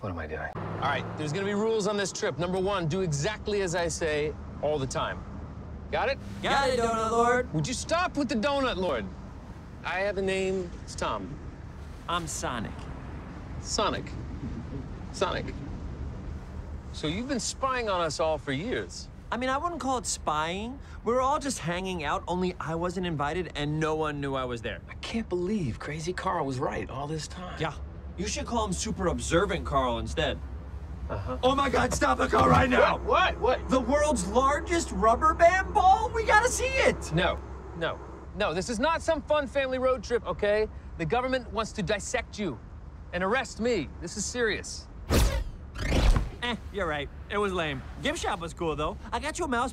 What am I doing? All right, there's gonna be rules on this trip. Number one, do exactly as I say all the time. Got it? Got it, Donut Lord. Would you stop with the donut, Lord? I have a name. It's Tom. I'm Sonic. Sonic. Sonic. So you've been spying on us all for years. I mean, I wouldn't call it spying. We were all just hanging out, only I wasn't invited and no one knew I was there. I can't believe Crazy Carl was right all this time. Yeah. You should call him Super Observant Carl instead. Uh-huh. Oh my god, stop the car right now! What? What? The world's largest rubber band ball? We gotta see it! No, no, no. This is not some fun family road trip, okay? The government wants to dissect you and arrest me. This is serious. Eh, you're right. It was lame. Gift shop was cool, though. I got you a mouse